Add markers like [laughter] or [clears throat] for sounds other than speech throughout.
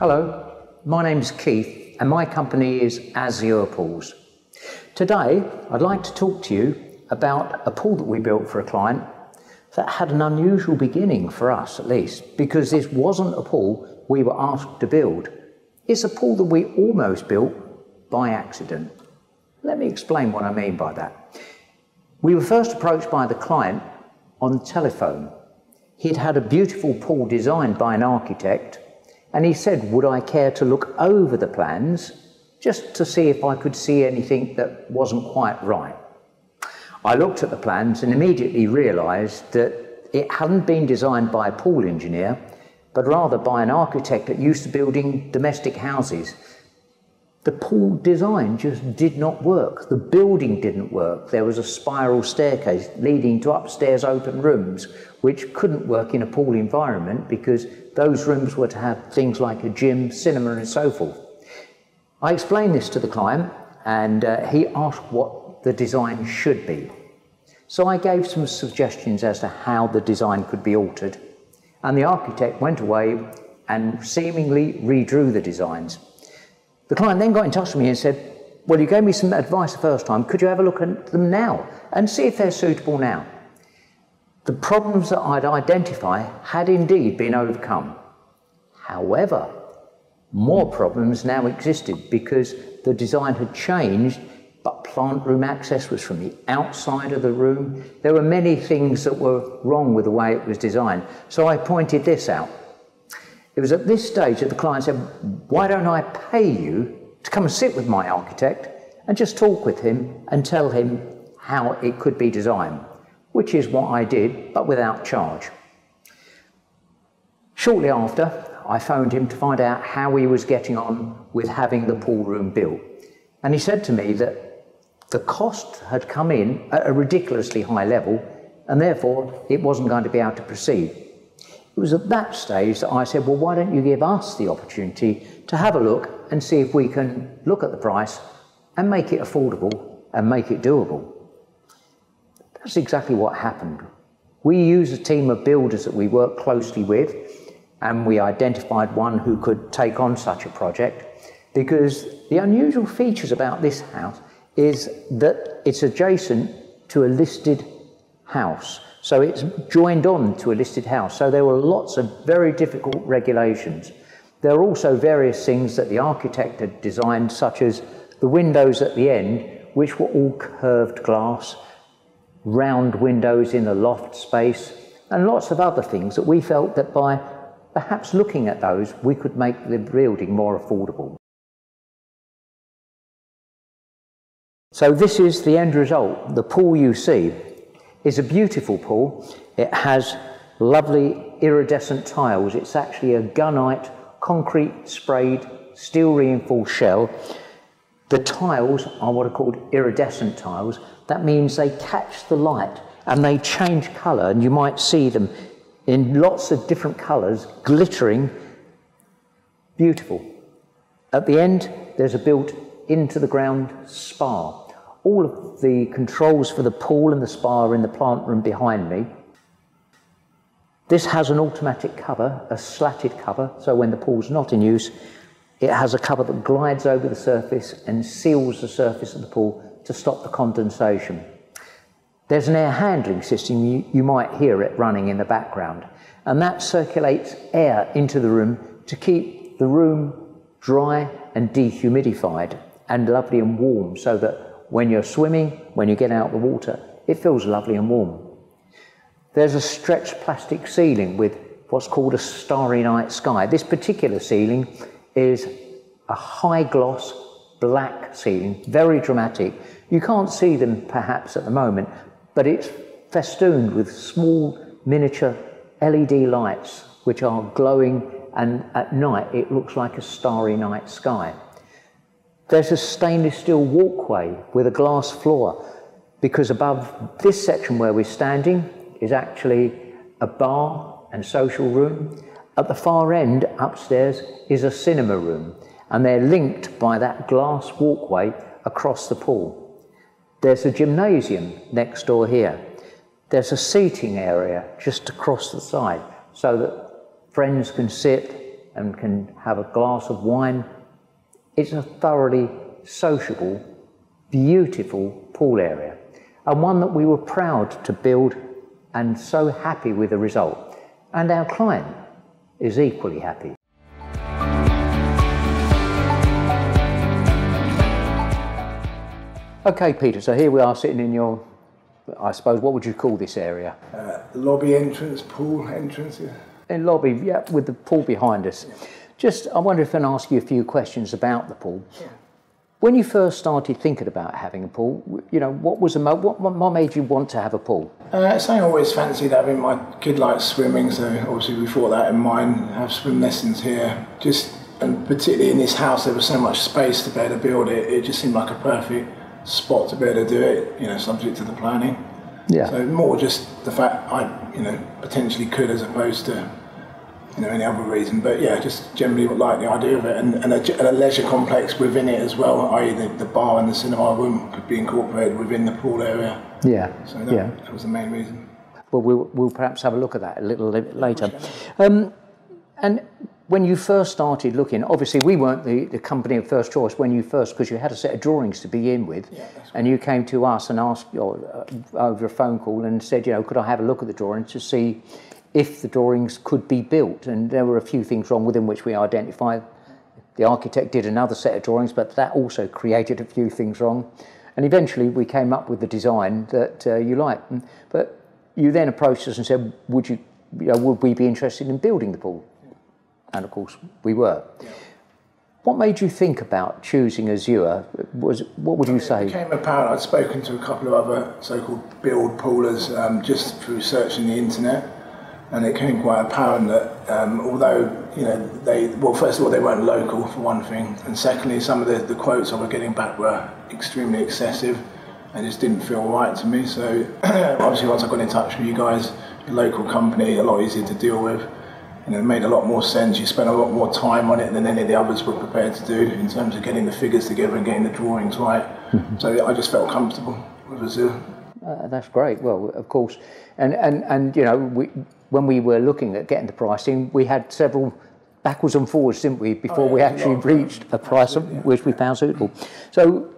Hello, my name's Keith and my company is Azure Pools. Today, I'd like to talk to you about a pool that we built for a client that had an unusual beginning for us at least, because this wasn't a pool we were asked to build. It's a pool that we almost built by accident. Let me explain what I mean by that. We were first approached by the client on the telephone. He'd had a beautiful pool designed by an architect and he said, Would I care to look over the plans just to see if I could see anything that wasn't quite right? I looked at the plans and immediately realised that it hadn't been designed by a pool engineer, but rather by an architect that used to building domestic houses. The pool design just did not work. The building didn't work. There was a spiral staircase leading to upstairs open rooms, which couldn't work in a pool environment because those rooms were to have things like a gym, cinema, and so forth. I explained this to the client, and uh, he asked what the design should be. So I gave some suggestions as to how the design could be altered, and the architect went away and seemingly redrew the designs. The client then got in touch with me and said, Well, you gave me some advice the first time. Could you have a look at them now and see if they're suitable now? The problems that I'd identify had indeed been overcome. However, more problems now existed because the design had changed, but plant room access was from the outside of the room. There were many things that were wrong with the way it was designed. So I pointed this out. It was at this stage that the client said, Why don't I pay you to come and sit with my architect and just talk with him and tell him how it could be designed? Which is what I did, but without charge. Shortly after, I phoned him to find out how he was getting on with having the pool room built. And he said to me that the cost had come in at a ridiculously high level, and therefore it wasn't going to be able to proceed. It was at that stage that I said, well, why don't you give us the opportunity to have a look and see if we can look at the price and make it affordable and make it doable. That's exactly what happened. We used a team of builders that we work closely with, and we identified one who could take on such a project because the unusual features about this house is that it's adjacent to a listed house. So it's joined on to a listed house. So there were lots of very difficult regulations. There are also various things that the architect had designed, such as the windows at the end, which were all curved glass, round windows in the loft space, and lots of other things that we felt that by perhaps looking at those, we could make the building more affordable. So this is the end result, the pool you see is a beautiful pool. It has lovely iridescent tiles. It's actually a gunite concrete sprayed steel reinforced shell. The tiles are what are called iridescent tiles. That means they catch the light and they change colour, and you might see them in lots of different colours, glittering, beautiful. At the end, there's a built into the ground spa all of the controls for the pool and the spa are in the plant room behind me. This has an automatic cover, a slatted cover, so when the pool's not in use, it has a cover that glides over the surface and seals the surface of the pool to stop the condensation. There's an air handling system, you, you might hear it running in the background, and that circulates air into the room to keep the room dry and dehumidified and lovely and warm so that when you're swimming, when you get out of the water, it feels lovely and warm. There's a stretched plastic ceiling with what's called a starry night sky. This particular ceiling is a high gloss black ceiling, very dramatic. You can't see them perhaps at the moment, but it's festooned with small miniature LED lights which are glowing and at night it looks like a starry night sky. There's a stainless steel walkway with a glass floor because above this section where we're standing is actually a bar and social room. At the far end, upstairs, is a cinema room, and they're linked by that glass walkway across the pool. There's a gymnasium next door here. There's a seating area just across the side so that friends can sit and can have a glass of wine. It's a thoroughly sociable, beautiful pool area, and one that we were proud to build and so happy with the result. And our client is equally happy. Okay, Peter, so here we are sitting in your, I suppose, what would you call this area? Uh, lobby entrance, pool entrance. Yeah. In lobby, yeah, with the pool behind us. Yeah. Just, I wonder if I can ask you a few questions about the pool. Yeah. When you first started thinking about having a pool, you know, what was the what, what made you want to have a pool? Uh, so I always fancied having my kid likes swimming, so obviously we thought that in mind. Have swim lessons here, just and particularly in this house, there was so much space to be able to build it. It just seemed like a perfect spot to be able to do it, you know, subject to the planning. Yeah. So more just the fact I, you know, potentially could as opposed to, you know, any other reason. But yeah, just generally like the idea of it and, and, a, and a leisure complex within it as well, i.e. The, the, bar and the cinema room could be incorporated within the pool area. Yeah. So that, yeah. that was the main reason. Well, we'll, we'll perhaps have a look at that a little bit later. Um, and when you first started looking, obviously we weren't the, the company of first choice when you first, because you had a set of drawings to begin with, yeah, and you came to us and asked or, uh, over a phone call and said, you know, could I have a look at the drawings to see if the drawings could be built? And there were a few things wrong with them which we identified. The architect did another set of drawings, but that also created a few things wrong. And eventually we came up with the design that uh, you liked. But you then approached us and said, would you, you know, would we be interested in building the pool? and of course we were. Yeah. What made you think about choosing Azure? Was what would you say? It became apparent. I'd spoken to a couple of other so-called build poolers um, just through searching the internet, and it became quite apparent that um, although you know they well, first of all they weren't local for one thing, and secondly some of the, the quotes I was getting back were extremely excessive, and just didn't feel right to me. So [clears throat] obviously once I got in touch with you guys, a local company, a lot easier to deal with you know, it made a lot more sense. You spent a lot more time on it than any of the others were prepared to do in terms of getting the figures together and getting the drawings right. [laughs] So I just felt comfortable with Azure. Uh, that's great. Well, of course, and and and you know, we, when we were looking at getting the pricing, we had several backwards and forwards, didn't we, before oh, yeah, we actually reached a price yeah. which we found suitable. So,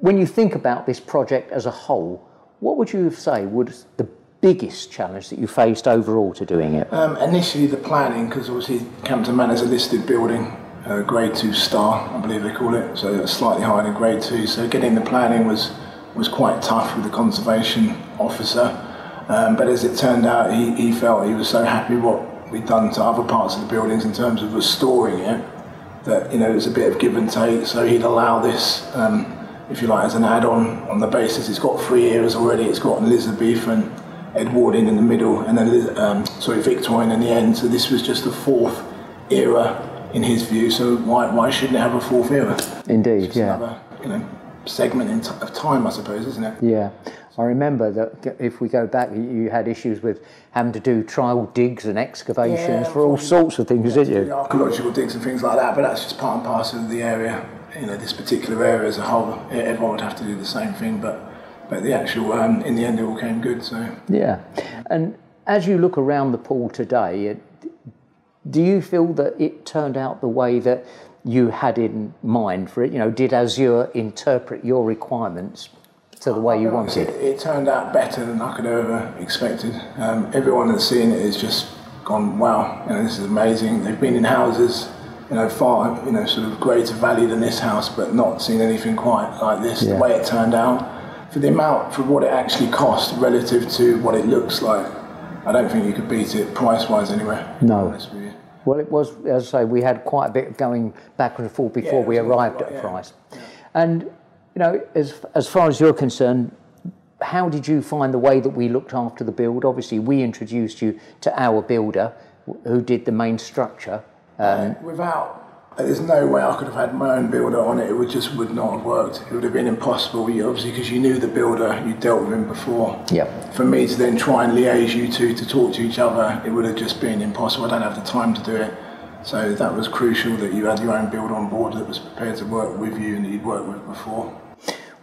when you think about this project as a whole, what would you say would the biggest challenge that you faced overall to doing it? Um, initially, the planning, because obviously Campden Manor is a listed building, uh, grade two star, I believe they call it, so slightly higher than grade two. So getting the planning was was quite tough with the conservation officer. Um, but as it turned out, he, he felt he was so happy what we'd done to other parts of the buildings in terms of restoring it that you know it was a bit of give and take. So he'd allow this. Um, if you like, as an add-on on the basis it's got three eras already, it's got an Elizabethan Edwardian in the middle, and then um, sorry Victorian in the end. So this was just the fourth era in his view. So why why shouldn't it have a fourth era? Indeed, yeah. Another, you know, segment t- of time, I suppose, isn't it? Yeah. I remember that if we go back, you had issues with having to do trial digs and excavations yeah, for all sorts of things, didn't you? Archaeological digs and things like that, but that's just part and parcel of the area. You know, this particular area as a whole, everyone would have to do the same thing, but but the actual um, in the end it all came good. So yeah, and as you look around the pool today, do you feel that it turned out the way that you had in mind for it? You know, did Azure interpret your requirements to the way you wanted? It, it turned out better than I could have ever expected. Um, everyone that's seen it has just gone, wow, you know, this is amazing. They've been in houses, you know, far, you know, sort of greater value than this house, but not seen anything quite like this. Yeah. The way it turned out for the amount, for what it actually cost relative to what it looks like, I don't think you could beat it price wise anywhere. No. Well, it was, as I say, we had quite a bit of going back and forth before yeah, we arrived at yeah. price. Yeah. And, you know, as, as far as you're concerned, how did you find the way that we looked after the build? Obviously, we introduced you to our builder who did the main structure. Um, without there's no way I could have had my own builder on it. It would just would not have worked. It would have been impossible. You, obviously, because you knew the builder, you dealt with him before. Yeah. For me to then try and liaise you two to talk to each other, it would have just been impossible. I don't have the time to do it. So that was crucial that you had your own builder on board that was prepared to work with you and that you'd worked with before.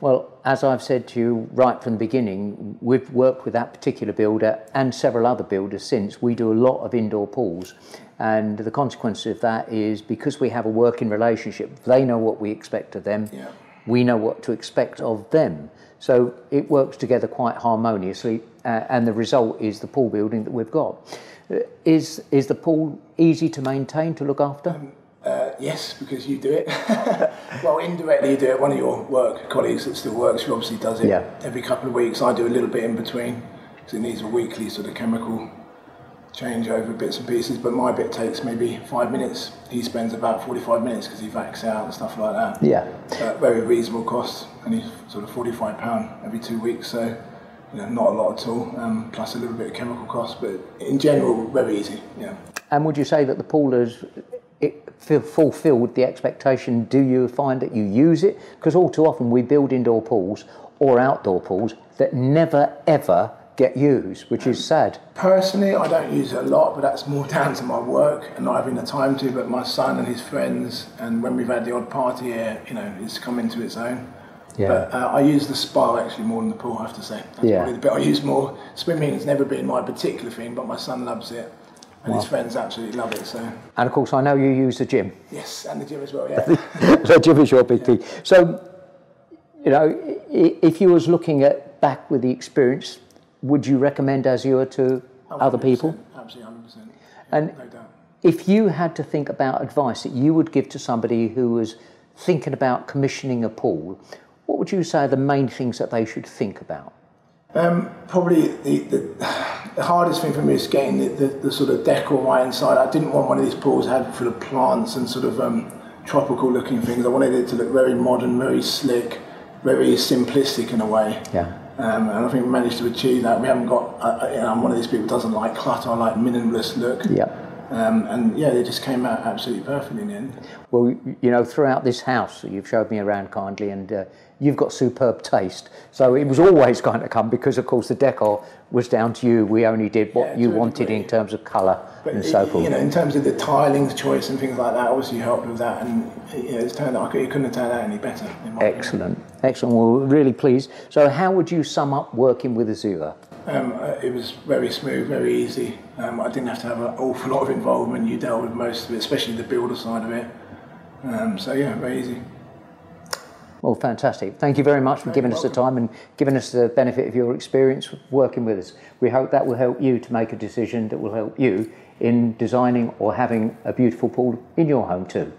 Well, as I've said to you right from the beginning, we've worked with that particular builder and several other builders since. We do a lot of indoor pools And the consequence of that is because we have a working relationship, they know what we expect of them. Yeah. We know what to expect of them. So it works together quite harmoniously, uh, and the result is the pool building that we've got. Uh, Is is the pool easy to maintain to look after? Uh, yes, because you do it. [laughs] well, indirectly you do it. One of your work colleagues that still works, who obviously does it Yeah. every couple of weeks. I do a little bit in between, because it needs a weekly sort of chemical changeover, bits and pieces. But my bit takes maybe five minutes. He spends about 45 minutes because he vacs out and stuff like that. Yeah. Uh, very reasonable cost, only sort of 45 pound every two weeks. So. You know, not a lot at all, um, plus a little bit of chemical cost, but in general, very easy. Yeah. And would you say that the pool f- fulfilled the expectation? Do you find that you use it? Because all too often we build indoor pools or outdoor pools that never ever get used, which is sad. Personally, I don't use it a lot, but that's more [laughs] down to my work and not having the time to. But my son and his friends, and when we've had the odd party here, you know, it's come into its own. Yeah. But uh, I use the spa actually more than the pool, I have to say. That's Yeah. probably the bit I use more. Swimming has never been my particular thing, but my son loves it, and his friends absolutely love it. So And of course, I know you use the gym. yes, and the gym as well. Yeah. [laughs] the gym is your big thing. So, you know, if you was looking at back with the experience, would you recommend Azure to other people? Absolutely, hundred percent. And No doubt. if you had to think about advice that you would give to somebody who was thinking about commissioning a pool, what would you say are the main things that they should think about? Um, probably the, the, the hardest thing for me is getting the, the, the sort of decor right inside. I didn't want one of these pools had full of plants and sort of um, tropical looking things. I wanted it to look very modern, very slick, very simplistic in a way. Yeah. Um, and I think we managed to achieve that. We haven't got, uh, uh, you know, I'm one of these people who doesn't like clutter, I like minimalist look. Yeah. Um, and yeah, they just came out absolutely perfect in the end. Well, you know, throughout this house, you've showed me around kindly, and uh, you've got superb taste. So it was always [laughs] going to come because, of course, the decor was down to you. We only did what Yeah, you wanted in terms of colour But and it- so forth. you know, in terms of the tilings choice and things like that, obviously helped with that. And you know, it's turned out, it couldn't have turned out any better. In my opinion. Excellent, excellent. Well, we're really pleased. So, how would you sum up working with Azure? Um, uh, it was very smooth, very easy. Um, I didn't have to have an awful lot of involvement. You dealt with most of it, especially the builder side of it. Um, so yeah, very easy. Well, fantastic. Thank you very much for giving us the time and giving us the benefit of your experience working with us. We hope that will help you to make a decision that will help you in designing or having a beautiful pool in your home too.